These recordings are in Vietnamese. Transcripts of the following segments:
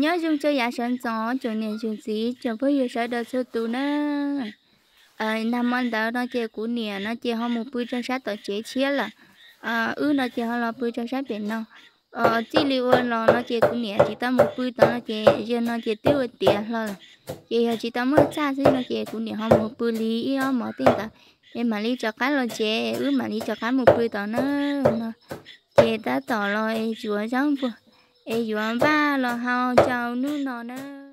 nhớ dùng cho giả sản gió cho nên dùng gì cho với giờ sẽ đợi số tù nữa ờ năm anh đó nó chơi cũ nè, nó chơi họ một bữa cho sát tổ chế chia là ờ ư nó chơi họ là bữa cho sát biển nào ờ chỉ liệu là nó chơi cũ nè, chỉ ta một bữa đó nó chơi giờ nó chơi tiêu tiền là giờ chỉ ta mới xa xí nó chơi cũ nè họ một bữa lý họ mở tiền cả em mà lý cho cái lo chơi ư mà lý cho cái một bữa đó nó chơi ta tỏ rồi chúa giống vừa e yuan ba lo hao chào nu nó nữa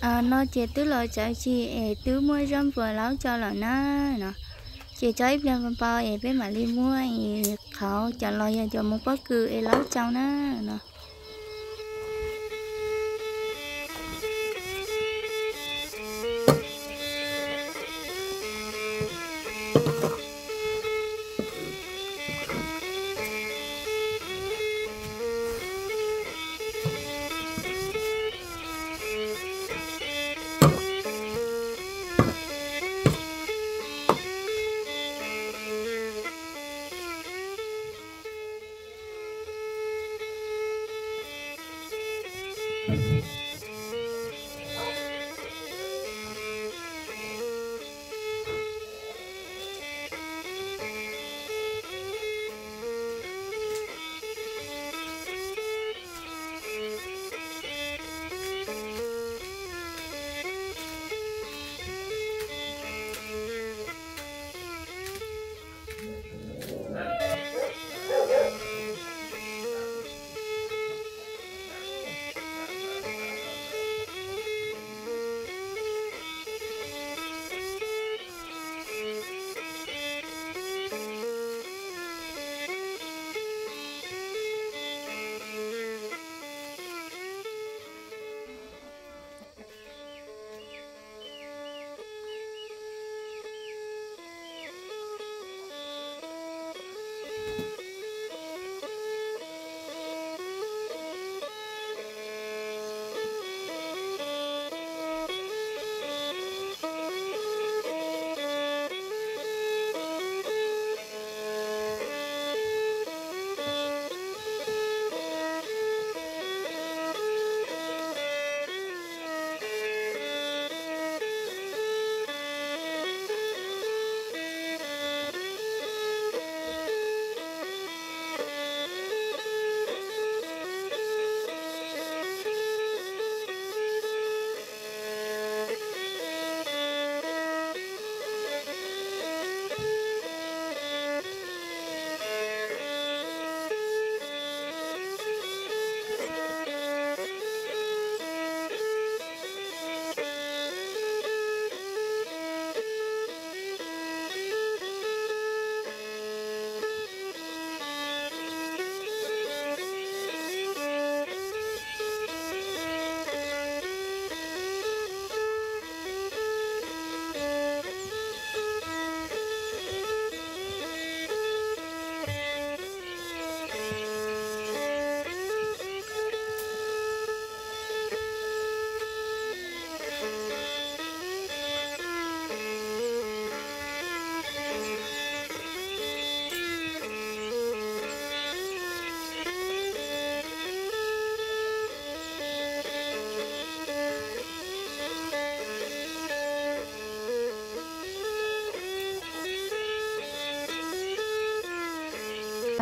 à, nó chỉ tứ lo chạy chị ê tứ mua râm vừa láo cho là nó nó chị cho ít bao bao ê bé mà đi mua ê khẩu cho lo cho một bất cứ ê láo cho nó nó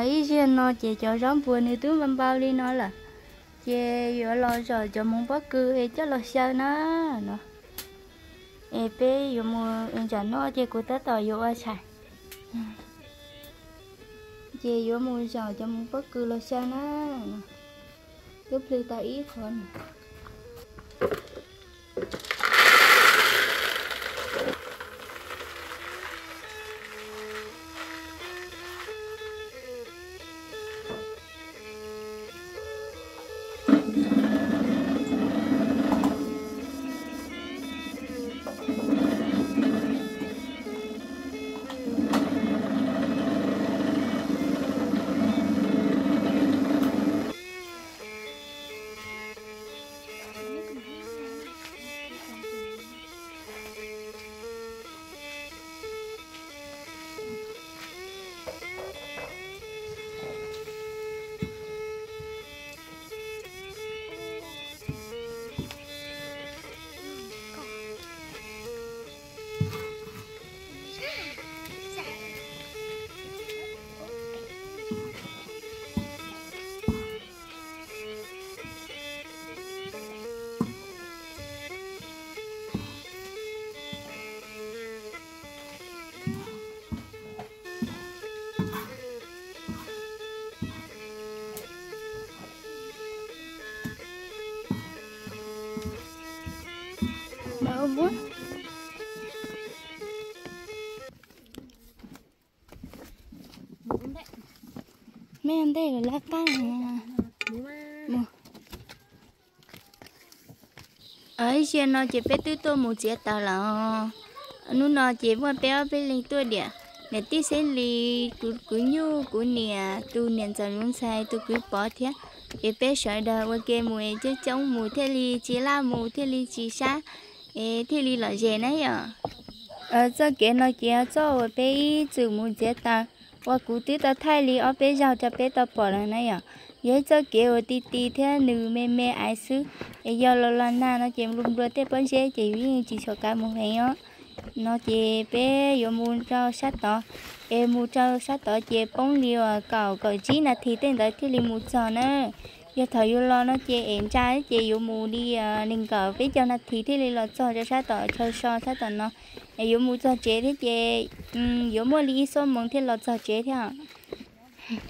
ấy chứ, nó chỉ cho rắm vừa thì tướng văn bao đi nó là chị vừa lo rồi cho muốn bất cứ ấy cho lo sao nó nó. Ấy bé vừa mua em cho nó chị cũng tới tàu vừa ở chạy chị vừa mua rồi cho muốn bất cứ lo sao nó giúp lưu ta ý con. Đâu bố mấy anh đây là lá cá nè. Ấy xe nó chỉ biết tôi tôi một chiếc tàu là nó nó chỉ qua béo bé lên tôi đi nè tí sẽ lì cứ cứ nhu cứ nè. Tu nè giờ luôn sai tu cứ bỏ thế. Để bé sợ đời qua kia mùi, chứ chống mùi thế lì chỉ là mùi thế lì chỉ sa ê thế li là gì nấy à? Ờ cho kia nó kia cho bé chữ mùi chết ta. Và cú tí ta thay li ở bé giàu cho bé ta bỏ lại nấy à? Vậy cho kia ở tí tí thế nữ mê mê ai xứ. Ê giờ lo lo na nó chém luôn rồi thế bên xe chỉ chỉ sợ cái một ngày á. Nó chỉ bé yo mua cho sát đó, em mua cho sát đó chỉ bông liều à, cầu cầu chỉ là thì tên đó thì li mua cho nữa giờ thời yêu lo nó chơi em trai chơi yêu mua đi à, nên cờ với cho nó thì thế là lo cho cho sát tỏ cho so sát tỏ nó. Yêu mù mua cho chế thế chơi yêu mua đi số mong thế lo cho chế theo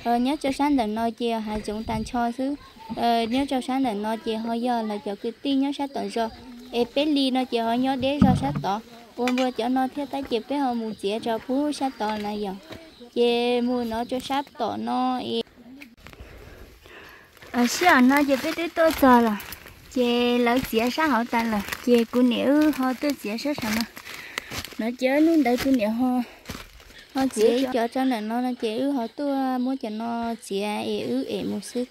ờ nhớ cho sáng đợt nó chơi hai chúng tan cho xứ. Ờ nhớ cho sáng đợt nó chơi hơi giờ là cho cái tin nhớ sát tỏ rồi em bé ly nó chơi hơi nhớ để cho sát tỏ buồn vừa cho nó thế ta chơi bé họ mua chia cho phú sát tỏ này giờ. Chơi mua nó cho sát tỏ nó à xưa nó giờ biết tới tôi giờ là chè lỡ chè sáng họ ta là chè cũng nếu họ tới chè sáng sao nó nó chớ luôn đợi tôi nếu họ họ chỉ cho cho nên nó nó chỉ họ tôi muốn cho nó chè ế ứ ế một sức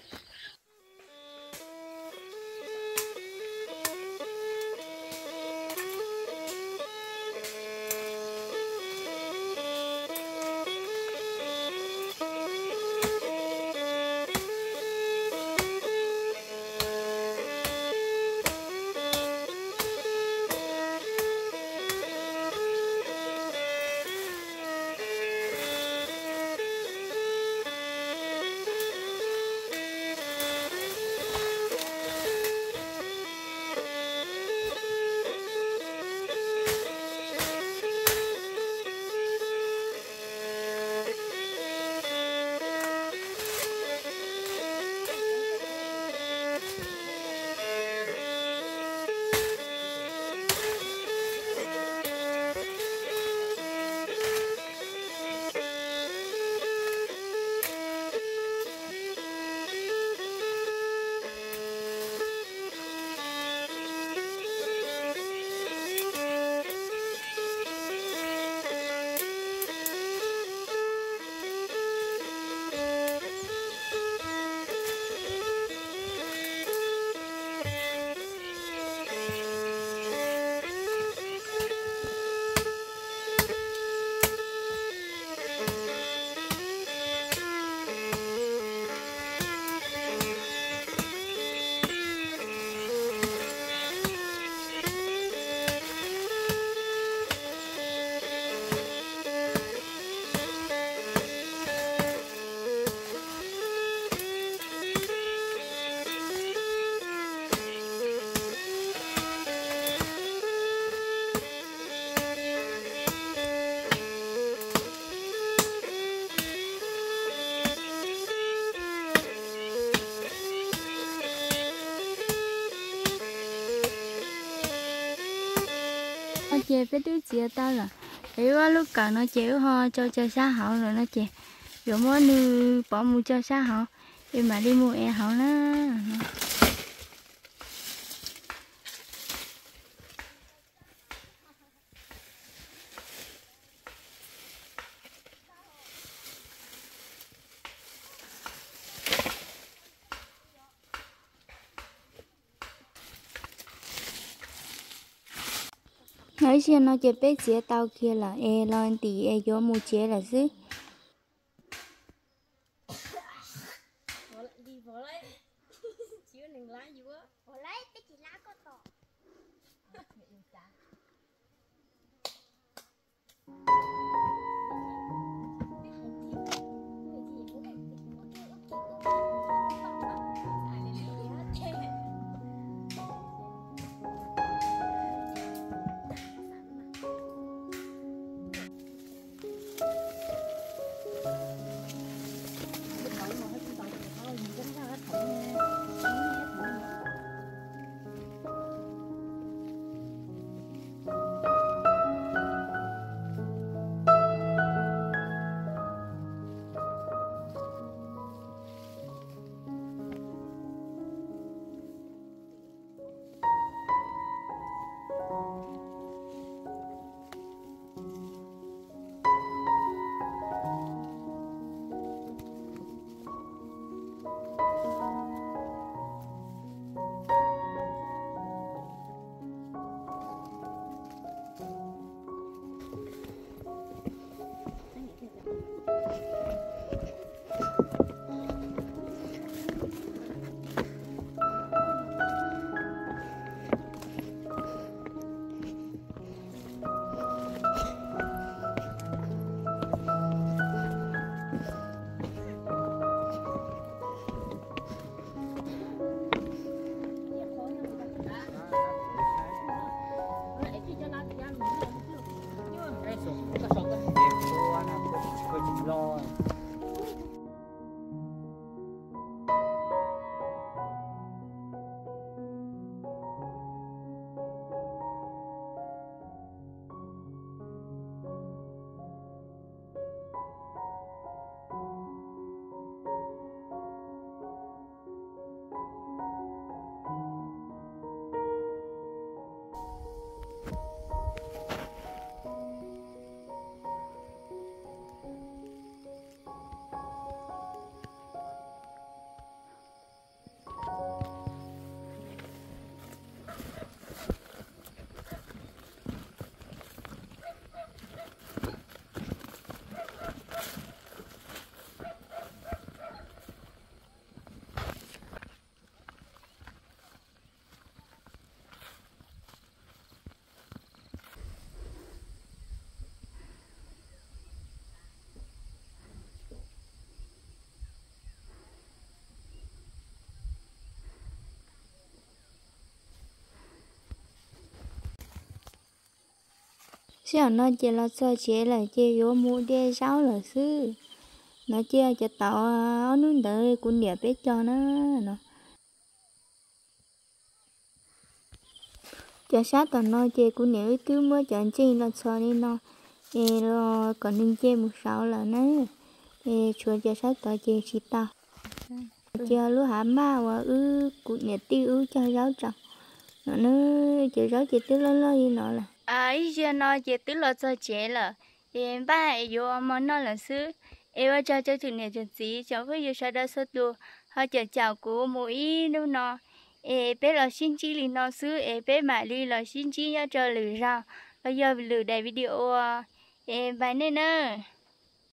chè phải đứa chị ta là ấy quá lúc cả nó chè ho cho cho xa họ rồi nó chè rồi mỗi nữ bỏ mua cho xa họ em mà đi mua e họ nó nói nó chỉ biết chế tao kia là e lo thì e gió mua chế là chứ sao nó chỉ là sơ chế là chỉ vô mua đe sáu là sư nó chỉ cho tàu nó đợi cũng đẹp biết cho nó nó cho sát tàu nó chỉ cũng nếu cứ mới chọn chi là sơ đi nó thì lo còn nên chơi một sáu là nó thì chúa cho sát tàu chơi chỉ tàu chờ lúc hả ma và ư cũng nhẹ tiêu ư cho giáo trọng nó nó chỉ giáo chỉ tiêu lo lo gì nó là à ý giờ nó chỉ tứ lo cho chế là em ba yêu vô mà nó là sư em cho cho chuyện này chuyện gì cháu phải yêu sao đó sao đồ họ chờ chào của mỗi đâu nó em bé là xin chi li nó sư em bé mà li là xin chi cho lử ra bây giờ lử đại video em bài này nữa